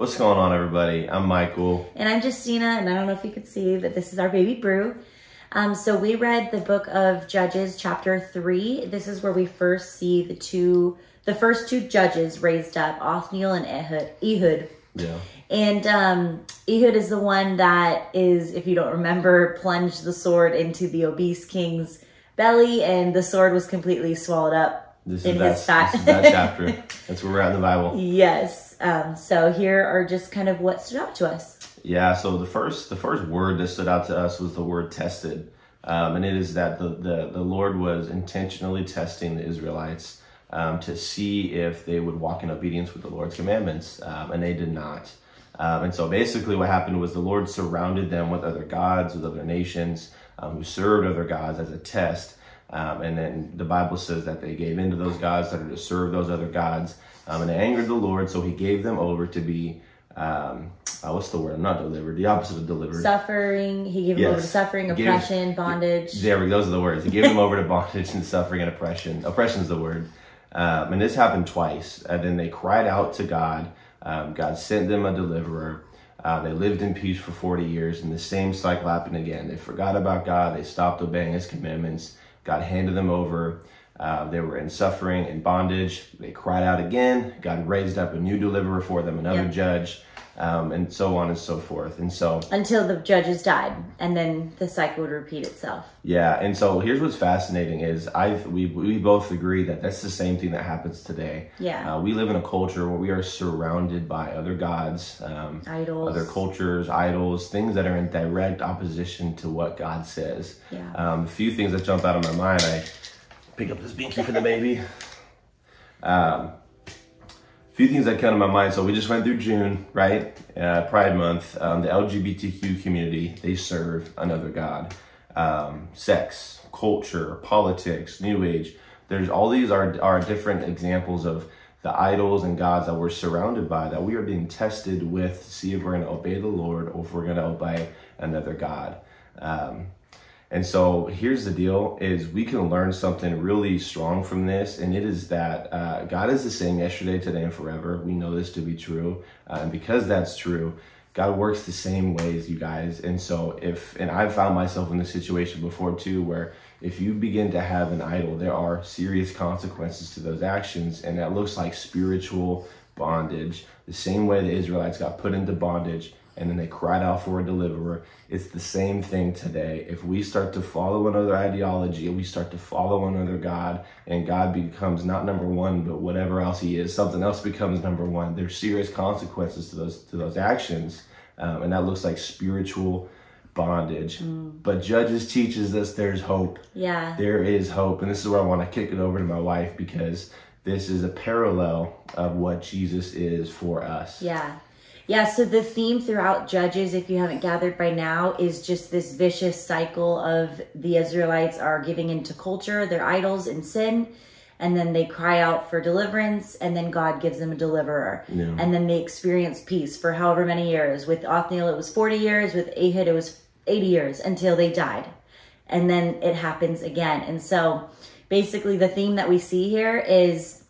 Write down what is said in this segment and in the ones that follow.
What's going on, everybody? I'm Michael. And I'm Justina, and I don't know if you could see, but this is our baby Brew. Um, so we read the book of Judges, chapter three. This is where we first see the two, the first two judges raised up, Othniel and Ehud. Ehud. Yeah. And um, Ehud is the one that is, if you don't remember, plunged the sword into the obese king's belly, and the sword was completely swallowed up This in is that, this is that chapter. That's where we're at in the Bible. yes. Um, so here are just kind of what stood out to us. Yeah. So the first the first word that stood out to us was the word tested, um, and it is that the, the the Lord was intentionally testing the Israelites um, to see if they would walk in obedience with the Lord's commandments, um, and they did not. Um, and so basically, what happened was the Lord surrounded them with other gods, with other nations um, who served other gods as a test. Um, and then the Bible says that they gave into those gods, that are to serve those other gods, um, and it angered the Lord. So He gave them over to be, um, uh, what's the word? I'm not delivered. The opposite of delivered. Suffering, he gave them over to suffering, gave- oppression, bondage. There we. Those are the words. He gave them over to bondage and suffering and oppression. Oppression is the word. Um, and this happened twice. And then they cried out to God. Um, God sent them a deliverer. Uh, they lived in peace for 40 years, and the same cycle happened again. They forgot about God. They stopped obeying His commandments. God handed them over. Uh, they were in suffering and bondage. They cried out again. God raised up a new deliverer for them, another Yep. judge, um, and so on and so forth. And so until the judges died, and then the cycle would repeat itself. Yeah, and so here's what's fascinating is I we we both agree that that's the same thing that happens today. Yeah. uh, we live in a culture where we are surrounded by other gods, um, Idols. other cultures, idols, things that are in direct opposition to what God says. Yeah. Um, a few things that jump out of my mind. I pick up this binky for the baby. Um, a few things that come to my mind. So we just went through June, right? Uh, Pride Month. Um, the LGBTQ community they serve another god. Um, sex, culture, politics, New Age. There's all these are are different examples of the idols and gods that we're surrounded by that we are being tested with to see if we're going to obey the Lord or if we're going to obey another god. Um, and so here's the deal is we can learn something really strong from this. And it is that uh, God is the same yesterday, today, and forever. We know this to be true. Uh, and because that's true, God works the same ways, you guys. And so if, and I've found myself in this situation before too, where if you begin to have an idol, there are serious consequences to those actions. And that looks like spiritual bondage, the same way the Israelites got put into bondage and then they cried out for a deliverer. It's the same thing today. If we start to follow another ideology, we start to follow another God, and God becomes not number one, but whatever else He is, something else becomes number one. There's serious consequences to those to those actions, um, and that looks like spiritual bondage. But Judges teaches us there's hope. Yeah. There is hope, and this is where I want to kick it over to my wife because this is a parallel of what Jesus is for us. Yeah. Yeah, so the theme throughout Judges, if you haven't gathered by now, is just this vicious cycle of the Israelites are giving into culture, their idols, and sin. And then they cry out for deliverance, and then God gives them a deliverer. Yeah. And then they experience peace for however many years. With Othniel, it was 40 years. With Ehud, it was 80 years until they died. And then it happens again. And so basically, the theme that we see here is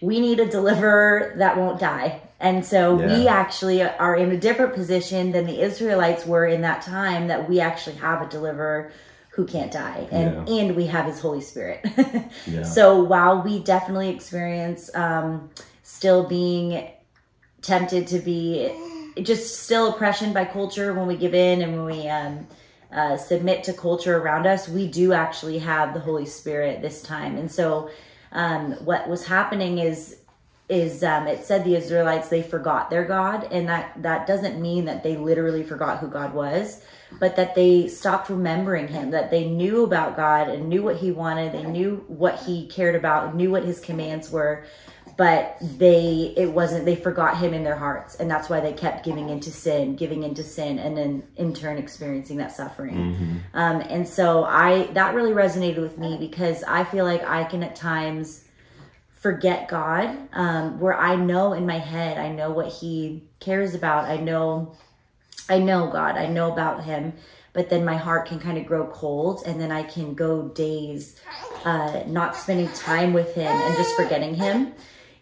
we need a deliverer that won't die. And so we actually are in a different position than the Israelites were in that time that we actually have a deliverer who can't die and Yeah. and we have his holy spirit. Yeah. So while we definitely experience um still being tempted to be just still oppression by culture when we give in and when we um uh, submit to culture around us, we do actually have the Holy Spirit this time. And so, um, what was happening is is um, it said the Israelites they forgot their God, and that that doesn't mean that they literally forgot who God was, but that they stopped remembering Him. That they knew about God and knew what He wanted, they knew what He cared about, knew what His commands were, but they it wasn't they forgot Him in their hearts, and that's why they kept giving into sin, giving into sin, and then in turn experiencing that suffering. Um, and so I that really resonated with me because I feel like I can at times forget God, um, where I know in my head, I know what He cares about. I know, I know God. I know about Him, but then my heart can kind of grow cold, and then I can go days uh, not spending time with Him and just forgetting Him.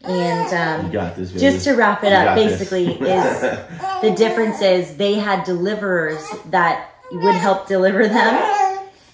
And um, this, just to wrap it up, basically, is the difference is they had deliverers that would help deliver them.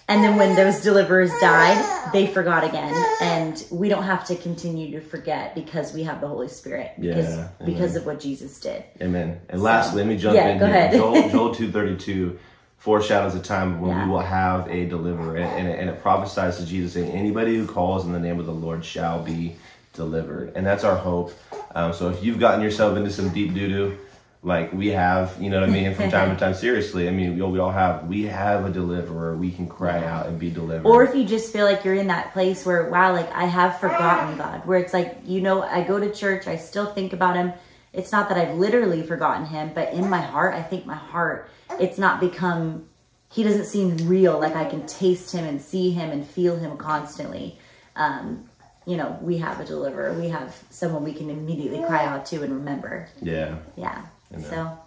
And then when those deliverers died, they forgot again. And we don't have to continue to forget because we have the Holy Spirit. Because, Yeah, because of what Jesus did. Amen. And lastly, let me jump yeah, in go here. ahead. Joel, Joel 232 foreshadows a time when Yeah. we will have a deliverer. And, and, it, and it prophesies to Jesus saying, anybody who calls in the name of the Lord shall be delivered. And that's our hope. Um, so if you've gotten yourself into some deep doo-doo, like we have, you know what I mean, from time to time, seriously, I mean, we all, we all have, we have a deliverer. We can cry out and be delivered. Or if you just feel like you're in that place where, wow, like I have forgotten God, where it's like, you know, I go to church, I still think about Him. It's not that I've literally forgotten Him, but in my heart, I think my heart, it's not become, He doesn't seem real. Like I can taste Him and see Him and feel Him constantly. Um, you know, we have a deliverer. We have someone we can immediately cry out to and remember. yeah. Yeah. So. All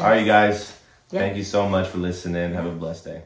right, you guys. Yeah. Thank you so much for listening. Have a blessed day.